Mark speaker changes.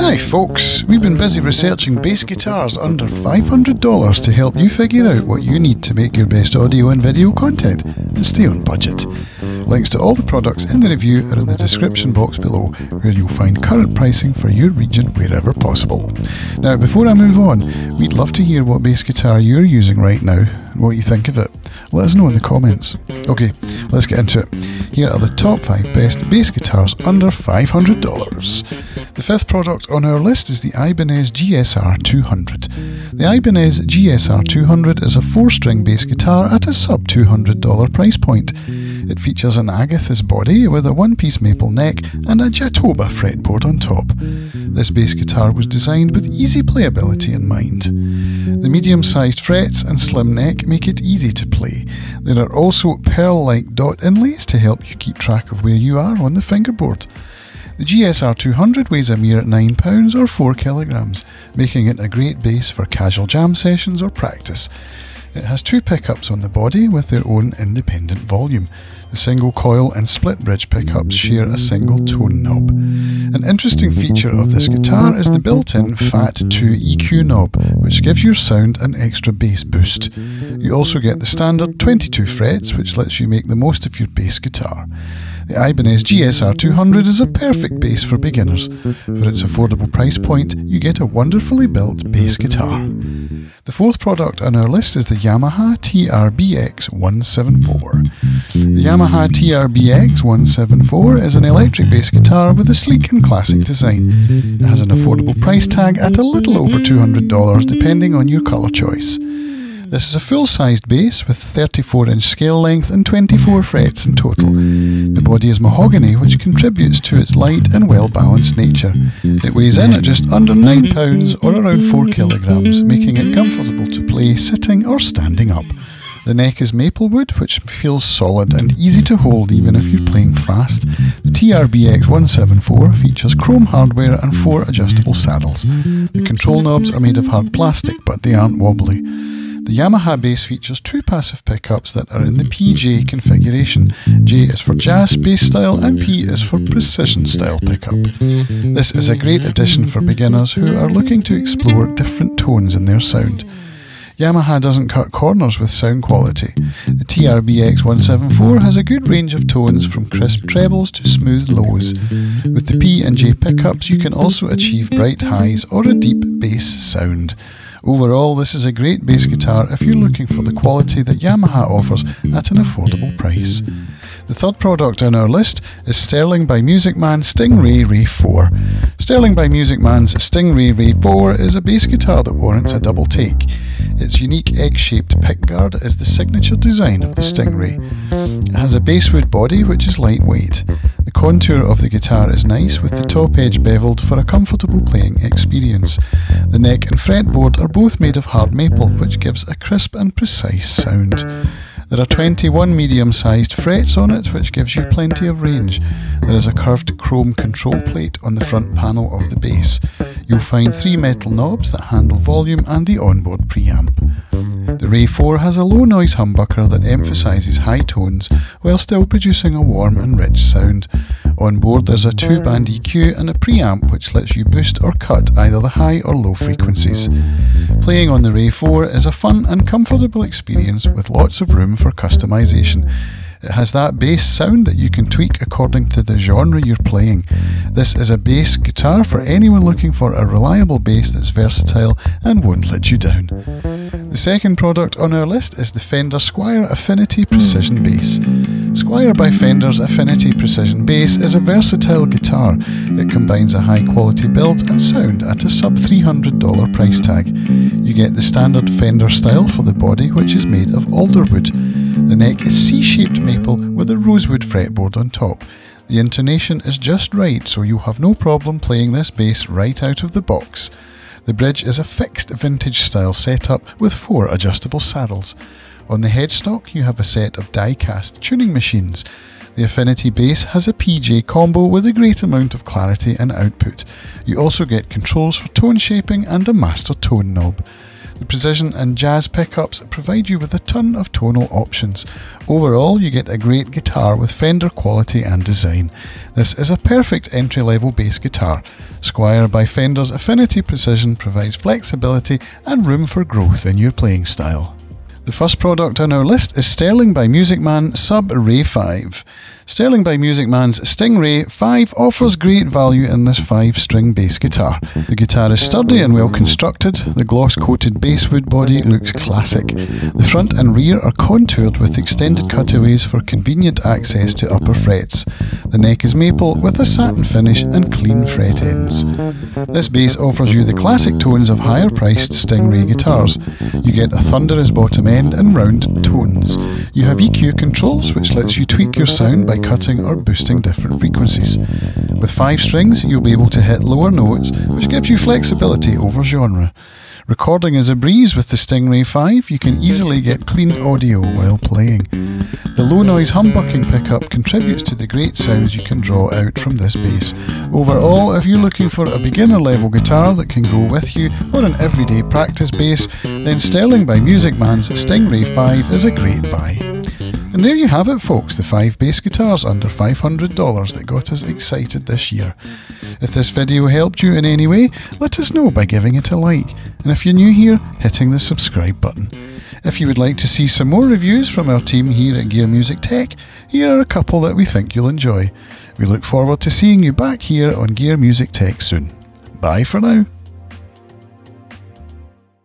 Speaker 1: Hi, folks. We've been busy researching bass guitars under $500 to help you figure out what you need to make your best audio and video content and stay on budget. Links to all the products in the review are in the description box below, where you'll find current pricing for your region wherever possible. Now, before I move on, we'd love to hear what bass guitar you're using right now and what you think of it. Let us know in the comments. Okay, let's get into it. Here are the top 5 best bass guitars under $500. The fifth product on our list is the Ibanez GSR 200. The Ibanez GSR 200 is a 4 string bass guitar at a sub $200 price point. It features an Agathis body with a one piece maple neck and a Jatoba fretboard on top. This bass guitar was designed with easy playability in mind. The medium sized frets and slim neck make it easy to play. There are also pearl like dot inlays to help you keep track of where you are on the fingerboard. The GSR 200 weighs a mere 9 pounds or 4 kilograms, making it a great bass for casual jam sessions or practice. It has two pickups on the body with their own independent volume. The single coil and split bridge pickups share a single tone knob. An interesting feature of this guitar is the built-in Phat 2 EQ knob, which gives your sound an extra bass boost. You also get the standard 22 frets, which lets you make the most of your bass guitar. The Ibanez GSR 200 is a perfect bass for beginners. For its affordable price point, you get a wonderfully built bass guitar. The fourth product on our list is the Yamaha TRBX 174. The Yamaha TRBX 174 is an electric bass guitar with a sleek and classic design. It has an affordable price tag at a little over $200 depending on your colour choice. This is a full-sized bass with 34 inch scale length and 24 frets in total. The body is mahogany which contributes to its light and well-balanced nature. It weighs in at just under 9 pounds or around 4 kilograms, making it comfortable to play sitting or standing up. The neck is maple wood, which feels solid and easy to hold even if you're playing fast. The TRBX 174 features chrome hardware and four adjustable saddles. The control knobs are made of hard plastic, but they aren't wobbly. The Yamaha bass features two passive pickups that are in the mm-hmm. PJ configuration. J is for jazz bass style and P is for precision style pickup. This is a great addition for beginners who are looking to explore different tones in their sound. Yamaha doesn't cut corners with sound quality. The TRBX 174 has a good range of tones from crisp trebles to smooth lows. With the P and J pickups, you can also achieve bright highs or a deep bass sound. Overall, this is a great bass guitar if you're looking for the quality that Yamaha offers at an affordable price. The third product on our list is Sterling by Music Man Stingray Ray 4. Sterling by Music Man's Stingray Ray 4 is a bass guitar that warrants a double take. Its unique egg-shaped pickguard is the signature design of the Stingray. It has a basswood body which is lightweight. The contour of the guitar is nice with the top edge beveled for a comfortable playing experience. The neck and fretboard are both made of hard maple which gives a crisp and precise sound. There are 21 medium sized frets on it, which gives you plenty of range. There is a curved chrome control plate on the front panel of the bass. You'll find three metal knobs that handle volume and the onboard preamp. The Ray 4 has a low noise humbucker that emphasises high tones while still producing a warm and rich sound. On board there's a two band EQ and a preamp which lets you boost or cut either the high or low frequencies. Playing on the Ray 4 is a fun and comfortable experience with lots of room for customization. It has that bass sound that you can tweak according to the genre you're playing. This is a bass guitar for anyone looking for a reliable bass that's versatile and won't let you down. The second product on our list is the Fender Squier Affinity Precision Bass. Squier by Fender's Affinity Precision Bass is a versatile guitar that combines a high quality build and sound at a sub $300 price tag. You get the standard Fender style for the body, which is made of alder wood. The neck is C-shaped maple with a rosewood fretboard on top. The intonation is just right, so you'll have no problem playing this bass right out of the box. The bridge is a fixed vintage style setup with four adjustable saddles. On the headstock you have a set of die-cast tuning machines. The Affinity bass has a PJ combo with a great amount of clarity and output. You also get controls for tone shaping and a master tone knob. The Precision and Jazz pickups provide you with a ton of tonal options. Overall, you get a great guitar with Fender quality and design. This is a perfect entry level bass guitar. Squier by Fender's Affinity Precision provides flexibility and room for growth in your playing style. The first product on our list is Sterling by Music Man Sub Ray 5. Sterling by Music Man's Stingray 5 offers great value in this 5 string bass guitar. The guitar is sturdy and well constructed, the gloss coated basswood body looks classic. The front and rear are contoured with extended cutaways for convenient access to upper frets. The neck is maple with a satin finish and clean fret ends. This bass offers you the classic tones of higher priced Stingray guitars. You get a thunderous bottom end and round tones. You have EQ controls which lets you tweak your sound by cutting or boosting different frequencies. With five strings, you'll be able to hit lower notes, which gives you flexibility over genre. Recording is a breeze with the Stingray 5, you can easily get clean audio while playing. The low noise humbucking pickup contributes to the great sounds you can draw out from this bass. Overall, if you're looking for a beginner level guitar that can go with you or an everyday practice bass, then Sterling by Music Man's Stingray 5 is a great buy. And there you have it, folks, the five bass guitars under $500 that got us excited this year. If this video helped you in any way, let us know by giving it a like, and if you're new here, hitting the subscribe button. If you would like to see some more reviews from our team here at Gear Music Tech, here are a couple that we think you'll enjoy. We look forward to seeing you back here on Gear Music Tech soon. Bye for now.